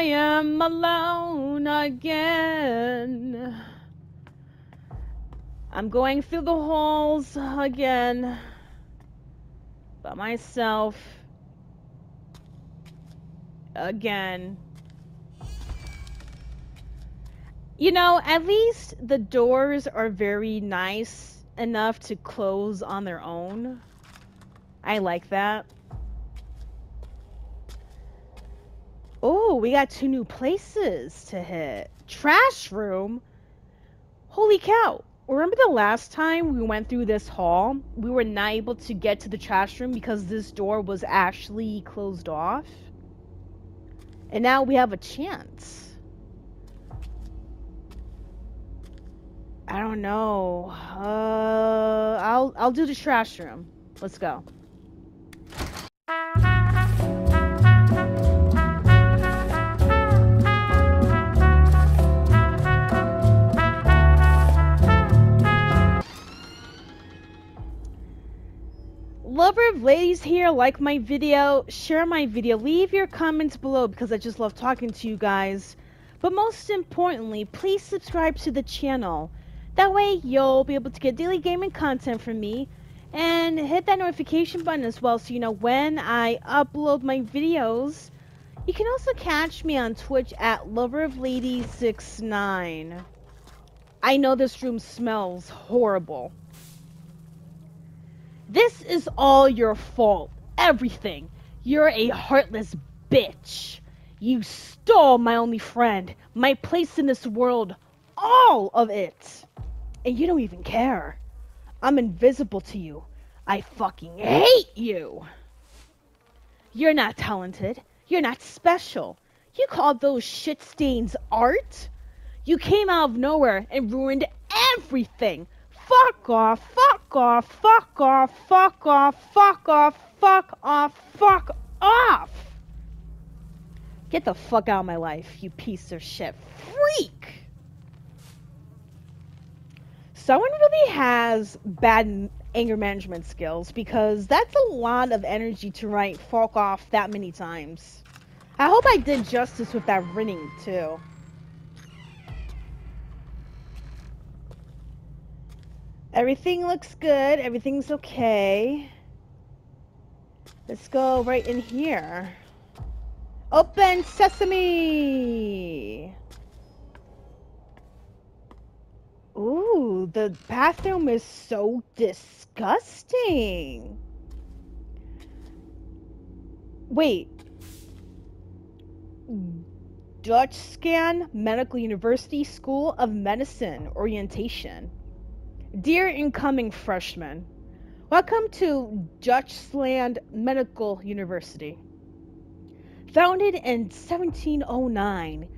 I am alone again. I'm going through the halls again by myself again. You know, at least the doors are very nice enough to close on their own. I like that. Oh, we got two new places to hit. Trash room? Holy cow. Remember the last time we went through this hall? We were not able to get to the trash room because this door was actually closed off. And now we have a chance. I don't know. Uh, I'll I'll do the trash room. Let's go. Lover of ladies here, like my video, share my video, leave your comments below because I just love talking to you guys. But most importantly, please subscribe to the channel. That way you'll be able to get daily gaming content from me and hit that notification button as well so you know when I upload my videos. You can also catch me on Twitch at loverofladies69. I know this room smells horrible. This is all your fault. Everything. You're a heartless bitch. You stole my only friend, my place in this world, all of it. And you don't even care. I'm invisible to you. I fucking hate you. You're not talented. You're not special. You call those shit stains art? You came out of nowhere and ruined everything. Fuck off, fuck off, fuck off, fuck off, fuck off, fuck off, fuck off. Get the fuck out of my life, you piece of shit freak. Someone really has bad anger management skills because that's a lot of energy to write fuck off that many times. I hope I did justice with that rinning too. Everything looks good. Everything's okay. Let's go right in here. Open sesame! Ooh, the bathroom is so disgusting. Wait. Dutch Scan Medical University School of Medicine Orientation. Dear incoming freshmen, welcome to Dutchland Medical University. Founded in 1709,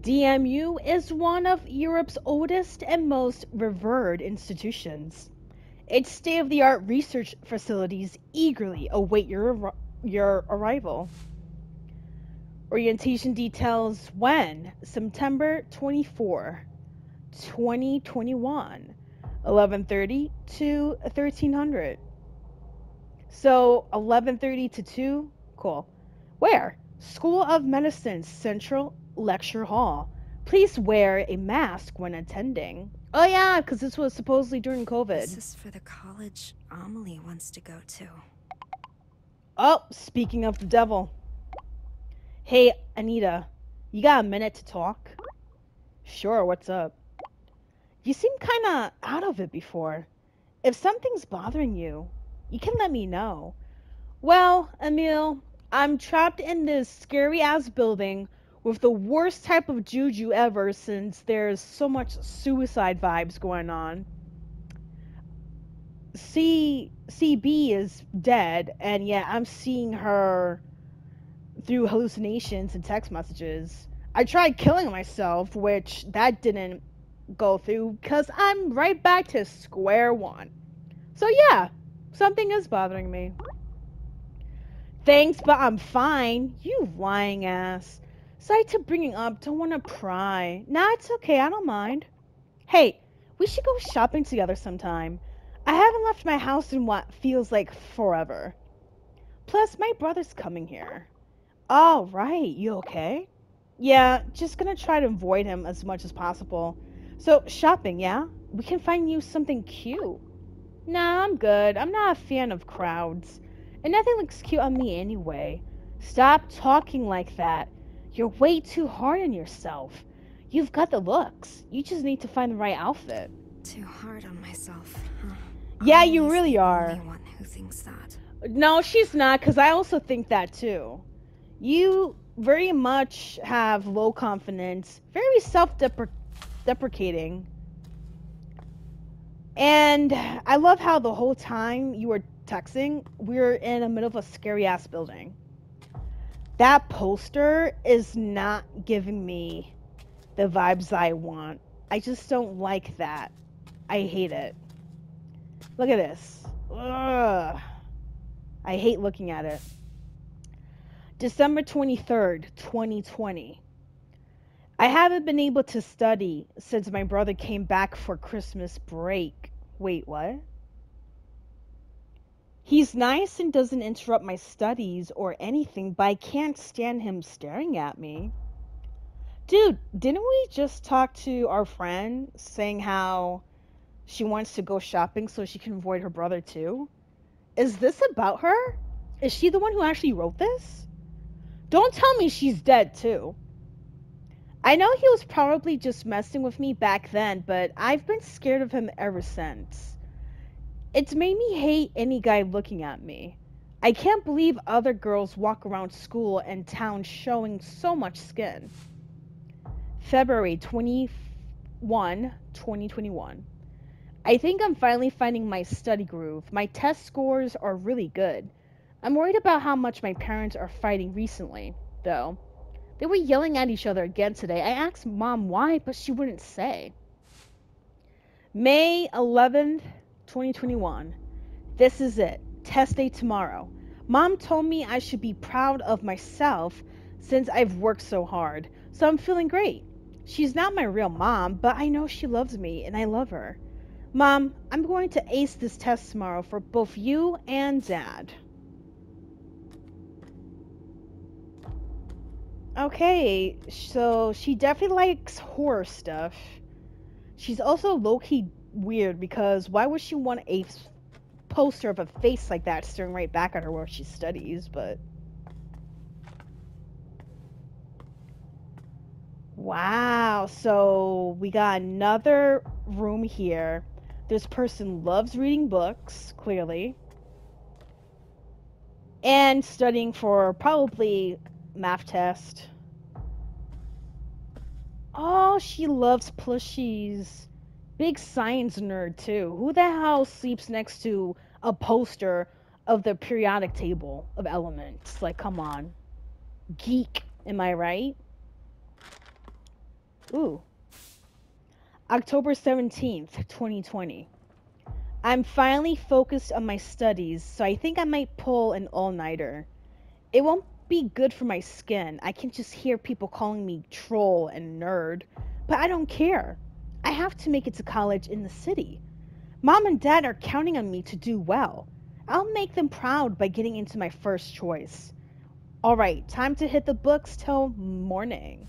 DMU is one of Europe's oldest and most revered institutions. Its state of the art research facilities eagerly await your, your arrival. Orientation details when? September 24, 2021. 11:30 to 1300. So 11:30 to 2. Cool. Where? School of Medicine Central Lecture Hall. Please wear a mask when attending. Oh yeah, because this was supposedly during COVID. This is for the college Amelie wants to go to. Oh, speaking of the devil. Hey, Anita, you got a minute to talk? Sure, what's up? You seem kinda out of it before. If something's bothering you, you can let me know. Well, Emil, I'm trapped in this scary ass building with the worst type of juju ever since there's so much suicide vibes going on. C CB is dead, and yet I'm seeing her through hallucinations and text messages. I tried killing myself, which that didn't go through because I'm right back to square one. So yeah, something is bothering me. Thanks, but I'm fine. You lying ass. Sorry to bringing up, don't want to pry. Nah, it's okay, I don't mind. Hey, we should go shopping together sometime. I haven't left my house in what feels like forever. Plus, my brother's coming here. All right, you okay? Yeah, just gonna try to avoid him as much as possible. So, shopping, yeah? We can find you something cute. Nah, I'm good. I'm not a fan of crowds. And nothing looks cute on me anyway. Stop talking like that. You're way too hard on yourself. You've got the looks. You just need to find the right outfit. Too hard on myself, huh? Yeah, I'm you really are. who thinks that. No, she's not, because I also think that too. You very much have low confidence, very self deprecating. And I love how the whole time you were texting, we are in the middle of a scary ass building. That poster is not giving me the vibes I want. I just don't like that. I hate it. Look at this. Ugh. I hate looking at it. December 23rd, 2020. I haven't been able to study since my brother came back for Christmas break. Wait, what? He's nice and doesn't interrupt my studies or anything, but I can't stand him staring at me. Dude, didn't we just talk to our friend saying how she wants to go shopping so she can avoid her brother too? Is this about her? Is she the one who actually wrote this? Don't tell me she's dead too. I know he was probably just messing with me back then, but I've been scared of him ever since. It's made me hate any guy looking at me. I can't believe other girls walk around school and town showing so much skin. February 21, 2021. I think I'm finally finding my study groove. My test scores are really good. I'm worried about how much my parents are fighting recently, though. They were yelling at each other again today. I asked mom why, but she wouldn't say. May 11th, 2021. This is it. Test day tomorrow. Mom told me I should be proud of myself since I've worked so hard. So I'm feeling great. She's not my real mom, but I know she loves me and I love her. Mom, I'm going to ace this test tomorrow for both you and Dad. Okay, so she definitely likes horror stuff. She's also low key weird because why would she want a poster of a face like that staring right back at her while she studies? But. Wow, so we got another room here. This person loves reading books, clearly, and studying for probably math test. Oh, she loves plushies. Big science nerd too. Who the hell sleeps next to a poster of the periodic table of elements? Like, come on. Geek, am I right? Ooh. October 17th, 2020. I'm finally focused on my studies, so I think I might pull an all nighter. It won't be good for my skin. I can just hear people calling me troll and nerd, but I don't care. I have to make it to college in the city. Mom and dad are counting on me to do well. I'll make them proud by getting into my first choice. All right, time to hit the books till morning.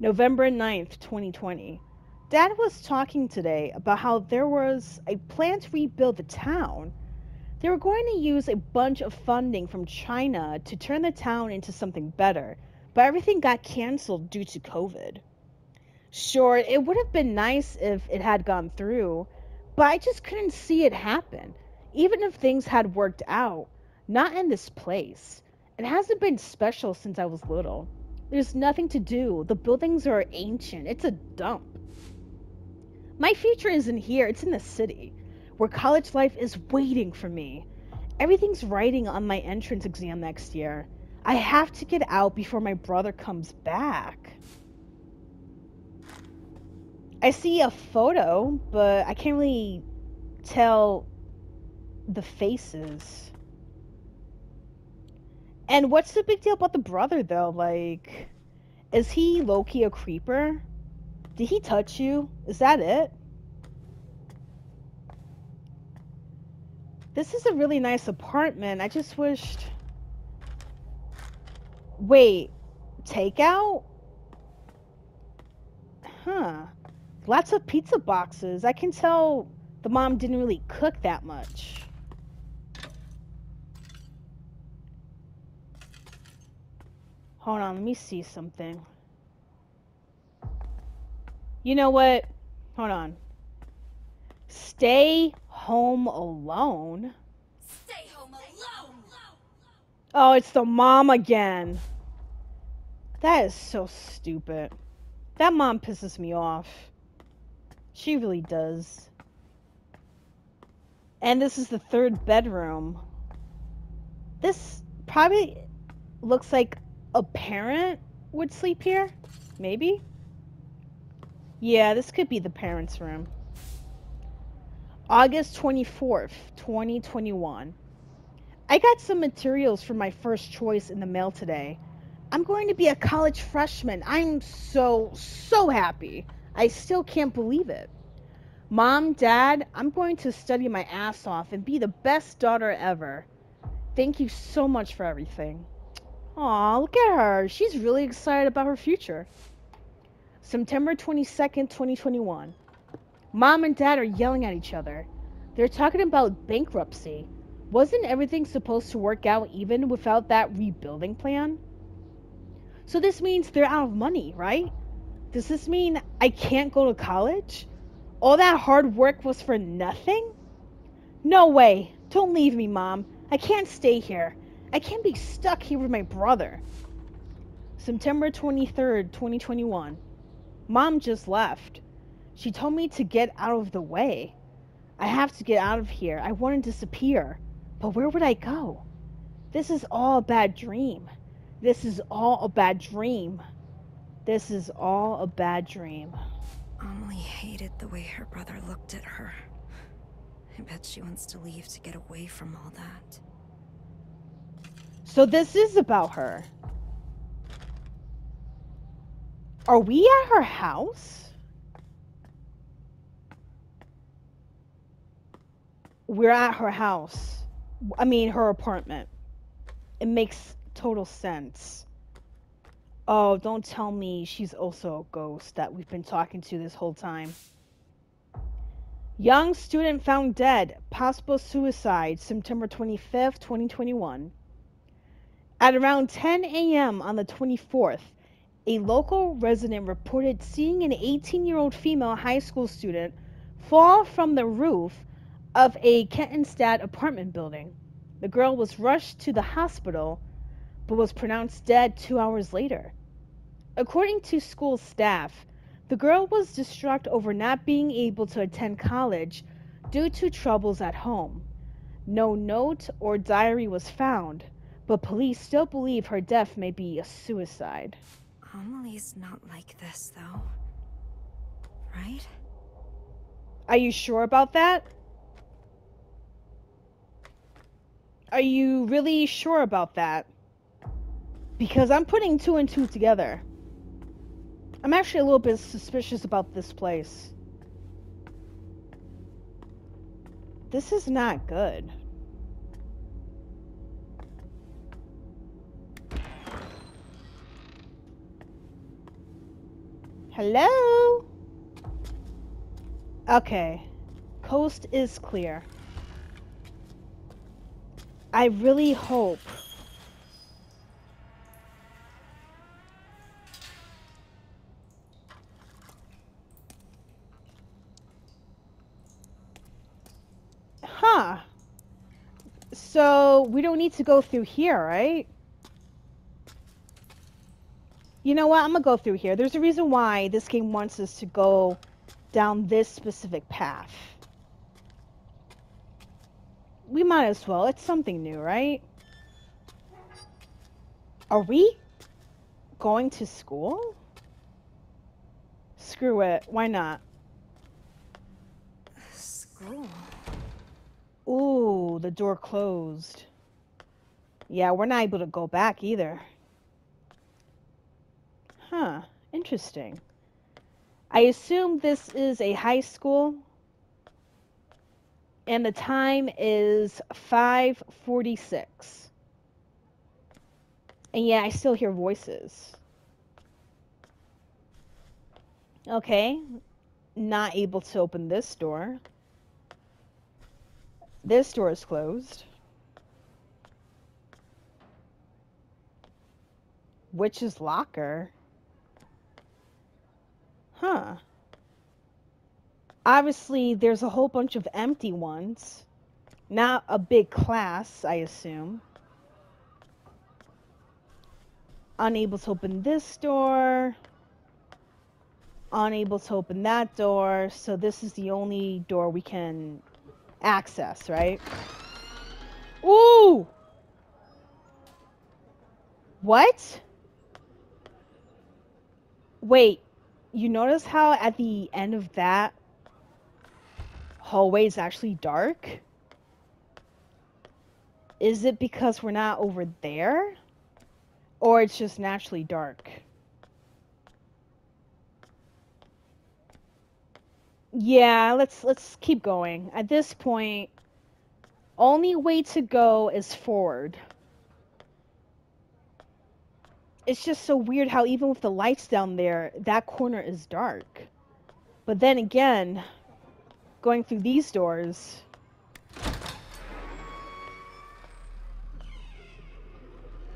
November 9th, 2020. Dad was talking today about how there was a plan to rebuild the town. They were going to use a bunch of funding from China to turn the town into something better, but everything got canceled due to COVID. Sure, it would have been nice if it had gone through, but I just couldn't see it happen. Even if things had worked out, not in this place. It hasn't been special since I was little. There's nothing to do. The buildings are ancient. It's a dump. My future isn't here, it's in the city, where college life is waiting for me. Everything's writing on my entrance exam next year. I have to get out before my brother comes back. I see a photo, but I can't really tell the faces. And what's the big deal about the brother, though? Like, is he Loki a creeper? Did he touch you? Is that it? This is a really nice apartment. I just wished. Wait, takeout? Huh. Lots of pizza boxes. I can tell the mom didn't really cook that much. Hold on, let me see something. You know what? Hold on. Stay home alone? Stay home alone! Oh, it's the mom again. That is so stupid. That mom pisses me off. She really does. And this is the third bedroom. This probably looks like a parent would sleep here. Maybe? Yeah, this could be the parents' room. August 24th, 2021. I got some materials for my first choice in the mail today. I'm going to be a college freshman. I'm so, so happy. I still can't believe it. Mom, Dad, I'm going to study my ass off and be the best daughter ever. Thank you so much for everything. Aw, look at her. She's really excited about her future. September 22nd, 2021. Mom and Dad are yelling at each other. They're talking about bankruptcy. Wasn't everything supposed to work out even without that rebuilding plan? So this means they're out of money, right? Does this mean I can't go to college? All that hard work was for nothing? No way. Don't leave me, Mom. I can't stay here. I can't be stuck here with my brother. September 23rd, 2021. Mom just left. She told me to get out of the way. I have to get out of here. I want to disappear. But where would I go? This is all a bad dream. This is all a bad dream. This is all a bad dream. Amelie hated the way her brother looked at her. I bet she wants to leave to get away from all that. So this is about her. Are we at her house? We're at her house. I mean, her apartment. It makes total sense. Oh, don't tell me she's also a ghost that we've been talking to this whole time. Young student found dead, possible suicide, September 25th, 2021. At around 10 a.m. on the 24th, a local resident reported seeing an 18 year old female high school student fall from the roof of a Kettenstadt apartment building. The girl was rushed to the hospital but was pronounced dead two hours later. According to school staff, the girl was distraught over not being able to attend college due to troubles at home. No note or diary was found, but police still believe her death may be a suicide. Amelie's not like this, though. Right? Are you sure about that? Are you really sure about that? Because I'm putting two and two together. I'm actually a little bit suspicious about this place. This is not good. Hello? Okay. Coast is clear. I really hope Huh. So we don't need to go through here, right? You know what? I'm gonna go through here. There's a reason why this game wants us to go down this specific path. We might as well. It's something new, right? Are we going to school? Screw it. Why not? School. Ooh, the door closed. Yeah, we're not able to go back either. Huh, interesting. I assume this is a high school and the time is 546 and yeah i still hear voices. Okay not able to open this door. This door is closed. Witch's locker? Huh. Obviously, there's a whole bunch of empty ones. Not a big class, I assume. Unable to open this door. Unable to open that door. So this is the only door we can access, right? Ooh! What? Wait, you notice how at the end of that hallway is actually dark? Is it because we're not over there? Or it's just naturally dark? Yeah, let's let's keep going. At this point, only way to go is forward. It's just so weird how even with the lights down there, that corner is dark. But then again, going through these doors.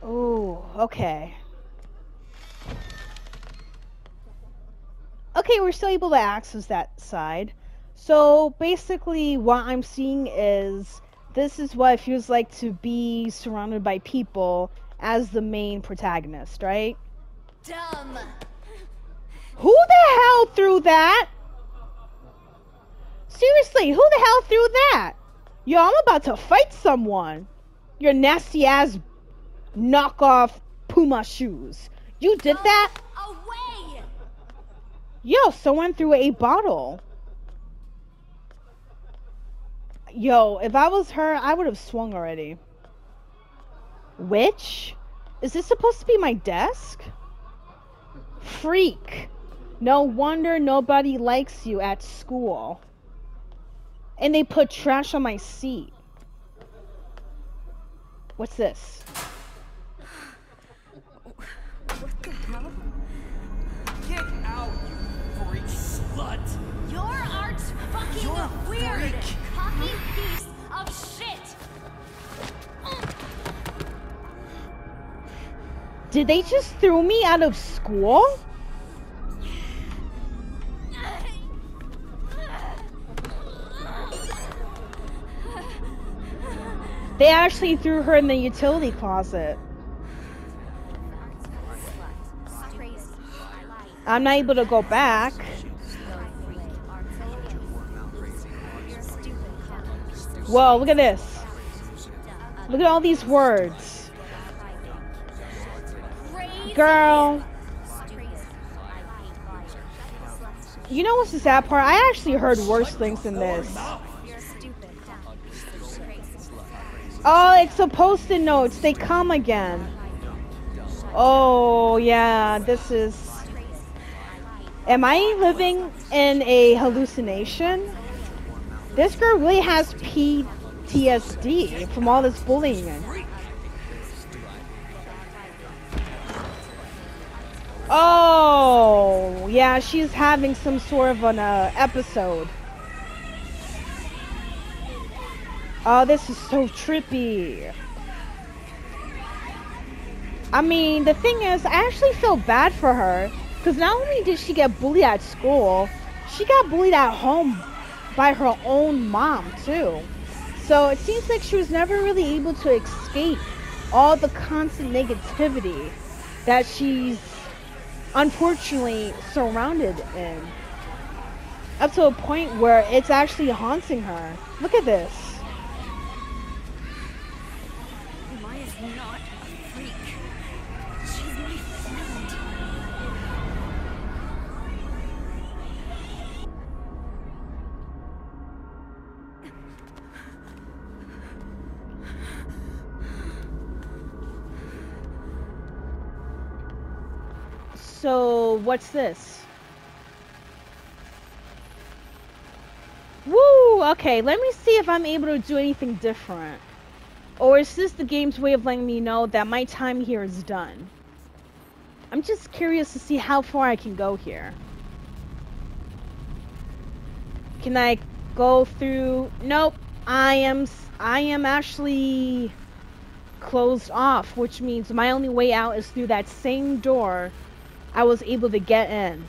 Oh, okay. Okay, we're still able to access that side. So basically, what I'm seeing is this is what it feels like to be surrounded by people as the main protagonist, right? Dumb. Who the hell threw that? Seriously, who the hell threw that? Yo, I'm about to fight someone. Your nasty ass knockoff Puma shoes. You did that? Away! Yo, someone threw a bottle. Yo, if I was her, I would have swung already. Witch? Is this supposed to be my desk? Freak. No wonder nobody likes you at school. And they put trash on my seat. What's this? What the hell? Get out, you freak slut! Your art's fucking You're piece of shit! Did they just throw me out of school? They actually threw her in the utility closet. I'm not able to go back. Whoa, look at this. Look at all these words. Girl. You know what's the sad part? I actually heard worse things than this. Oh, it's a post-it notes. They come again. Oh, yeah, this is... Am I living in a hallucination? This girl really has PTSD from all this bullying. Oh, yeah, she's having some sort of an uh, episode. Oh, this is so trippy. I mean, the thing is, I actually feel bad for her. Because not only did she get bullied at school, she got bullied at home by her own mom, too. So it seems like she was never really able to escape all the constant negativity that she's unfortunately surrounded in. Up to a point where it's actually haunting her. Look at this. What's this? Woo! Okay, let me see if I'm able to do anything different. Or is this the game's way of letting me know that my time here is done? I'm just curious to see how far I can go here. Can I go through? Nope. I am. I am actually closed off, which means my only way out is through that same door I was able to get in.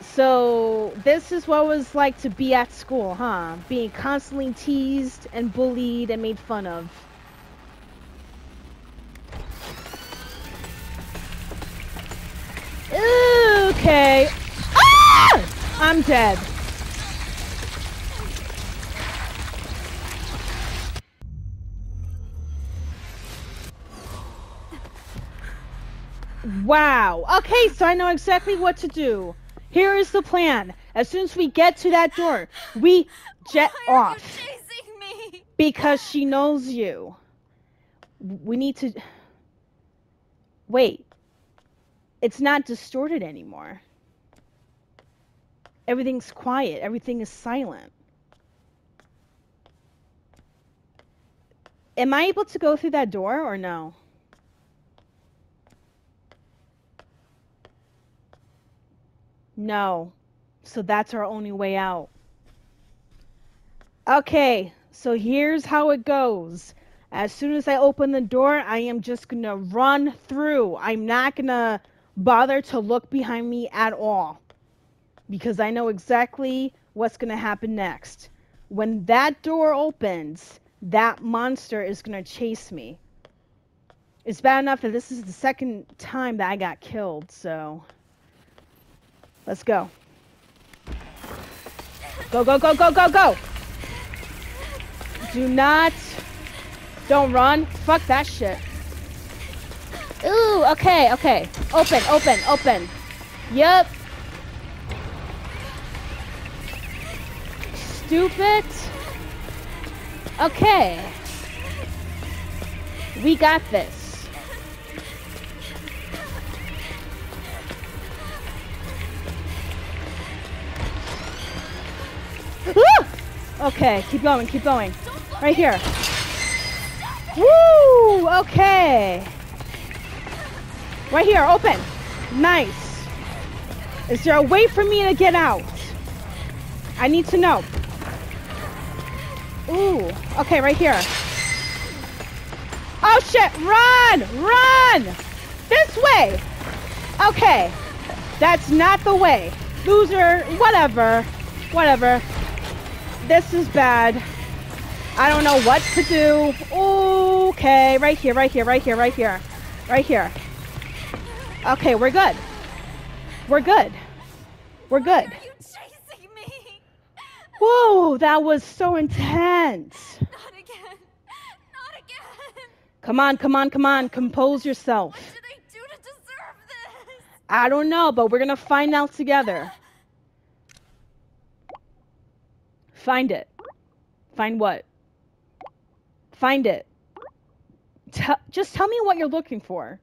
So this is what it was like to be at school, huh? Being constantly teased and bullied and made fun of. Okay. Ah! I'm dead. Wow. Okay, so I know exactly what to do. Here is the plan. As soon as we get to that door, we jet Why off you chasing me? because she knows you. We need to Wait. It's not distorted anymore. Everything's quiet. Everything is silent. Am I able to go through that door or no? No. So that's our only way out. Okay, so here's how it goes. As soon as I open the door, I am just gonna run through. I'm not gonna bother to look behind me at all. Because I know exactly what's gonna happen next. When that door opens, that monster is gonna chase me. It's bad enough that this is the second time that I got killed, so. Let's go. Go, go, go, go, go, go! Do not. Don't run. Fuck that shit. Ooh, okay, okay. Open, open, open. Yep. Stupid. Okay. We got this. Okay, keep going, keep going. Right here. Woo! Okay. Right here, open. Nice. Is there a way for me to get out? I need to know. Ooh. Okay, right here. Oh shit! Run! Run! This way! Okay. That's not the way. Loser, whatever. Whatever. This is bad. I don't know what to do. Okay, right here, right here, right here, right here. Right here. Okay, we're good. We're good. We're good. Why are chasing me? Whoa, that was so intense. Not again. Not again. Come on, come on, come on. Compose yourself. What did I do to deserve this? I don't know, but we're gonna find out together. Find it. Find what? Find it. Tell just tell me what you're looking for.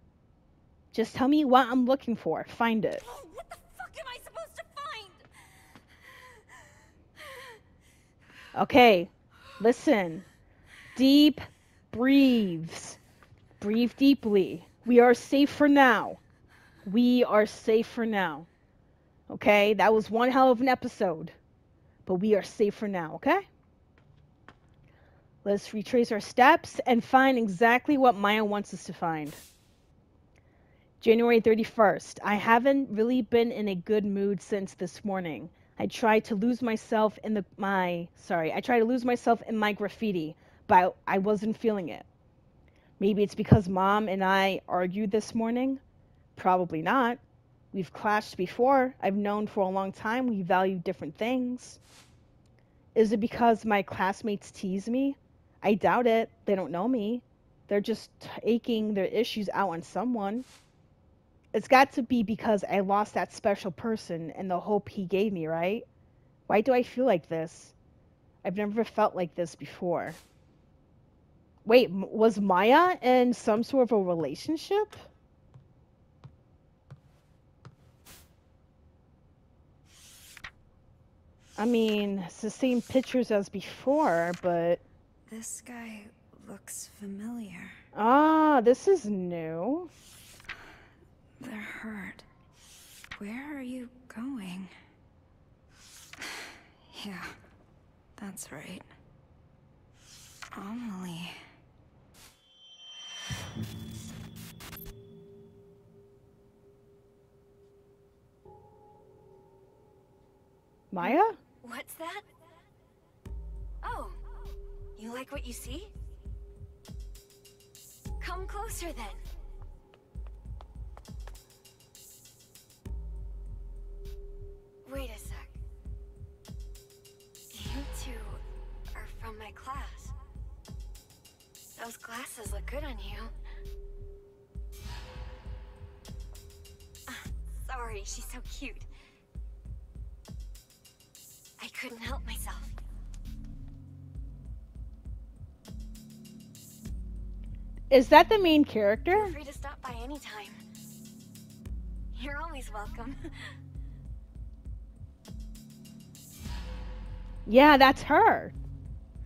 Just tell me what I'm looking for. Find it. Oh, what the fuck am I supposed to find? Okay, listen. Deep breathes. Breathe deeply. We are safe for now. We are safe for now. Okay, that was one hell of an episode. But we are safe for now, okay? Let's retrace our steps and find exactly what Maya wants us to find. January 31st. I haven't really been in a good mood since this morning. I tried to lose myself in the my sorry, I tried to lose myself in my graffiti, but I, I wasn't feeling it. Maybe it's because mom and I argued this morning. Probably not. We've clashed before. I've known for a long time we value different things. Is it because my classmates tease me? I doubt it. They don't know me. They're just taking their issues out on someone. It's got to be because I lost that special person and the hope he gave me, right? Why do I feel like this? I've never felt like this before. Wait, was Maya in some sort of a relationship? I mean, it's the same pictures as before, but This guy looks familiar. ah, this is new. They're hurt. Where are you going? Yeah, that's right. Amelie. Maya? What's that? Oh, you like what you see? Come closer then. Wait a sec. You two are from my class. Those glasses look good on you. Ah, Sorry, she's so cute. I couldn't help myself. Is that the main character? Feel free to stop by anytime. You're always welcome. Yeah, that's her.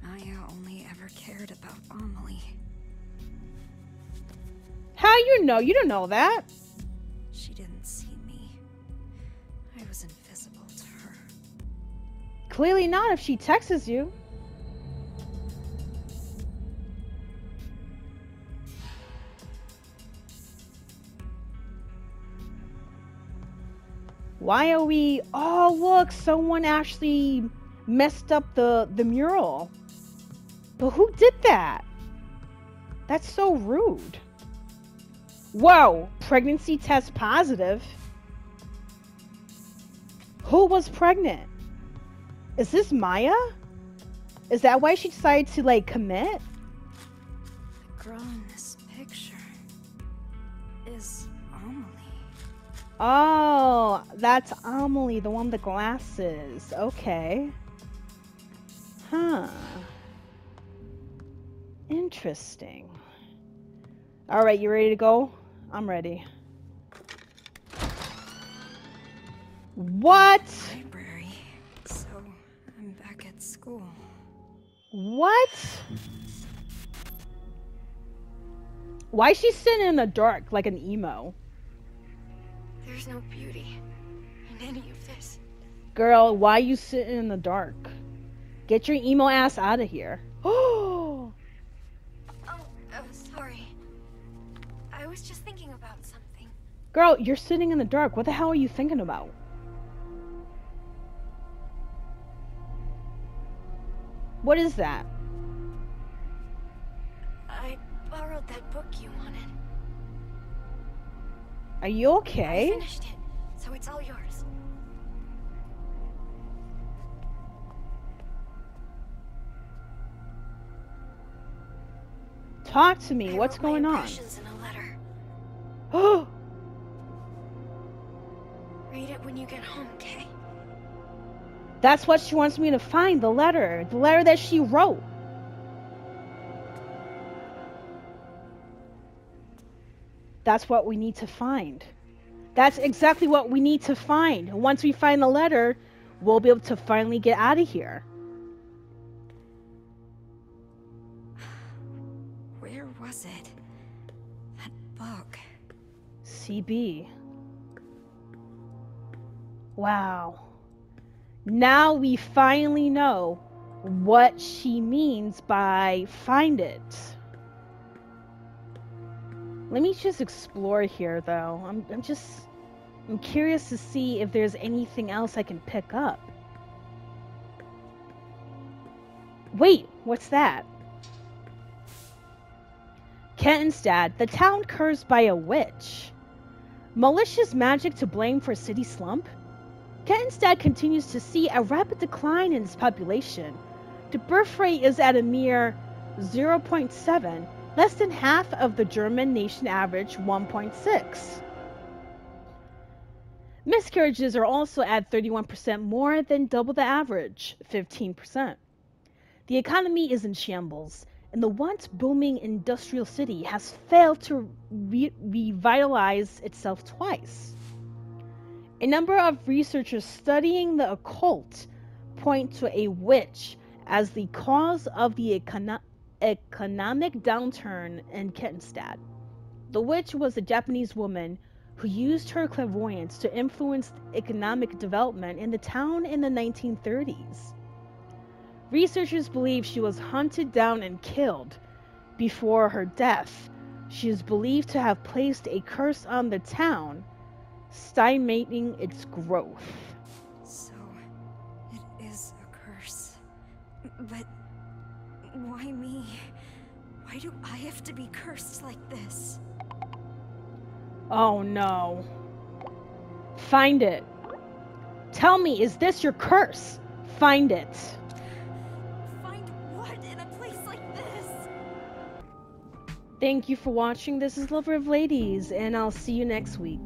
Maya only ever cared about Amelie. How you know? You don't know that. She didn't Clearly not if she texts you. Why are we Oh, look, someone actually messed up the the mural. But who did that? That's so rude. Whoa, pregnancy test positive. Who was pregnant? Is this Maya? Is that why she decided to like commit? The girl in this picture is Amelie. Oh, that's Amelie, the one with the glasses. Okay. Huh. Interesting. All right, you ready to go? I'm ready. What? Library. So I'm back at school. What? Why is she sitting in the dark like an emo? There's no beauty in any of this. Girl, why you sitting in the dark? Get your emo ass out of here. Oh, Oh, oh, sorry. I was just thinking about something. girl, you're sitting in the dark. What the hell are you thinking about? What is that? I borrowed that book you wanted. Are you okay? I finished it, so it's all yours. Talk to me. I What's going on? in a letter. Oh, Read it when you get home, okay? That's what she wants me to find. The letter. The letter that she wrote. That's what we need to find. That's exactly what we need to find. Once we find the letter, we'll be able to finally get out of here. Where was it? That book. CB. Wow. Now we finally know what she means by find it. Let me just explore here though. I'm I'm just I'm curious to see if there's anything else I can pick up. Wait, what's that? Kettenstadt, the town cursed by a witch. Malicious magic to blame for city slump? Kettenstadt continues to see a rapid decline in its population. The birth rate is at a mere 0.7, less than half of the German nation average 1.6. Miscarriages are also at 31% more than double the average, 15%. The economy is in shambles, and the once booming industrial city has failed to re- revitalize itself twice. A number of researchers studying the occult point to a witch as the cause of the econo- economic downturn in Kettenstadt. The witch was a Japanese woman who used her clairvoyance to influence economic development in the town in the 1930s. Researchers believe she was hunted down and killed before her death. She is believed to have placed a curse on the town, stymiting its growth. So, it is a curse. But why me? Why do I have to be cursed like this? Oh no. Find it. Tell me, is this your curse? Find it. Find what in a place like this? Thank you for watching. This is Lover of Ladies, and I'll see you next week.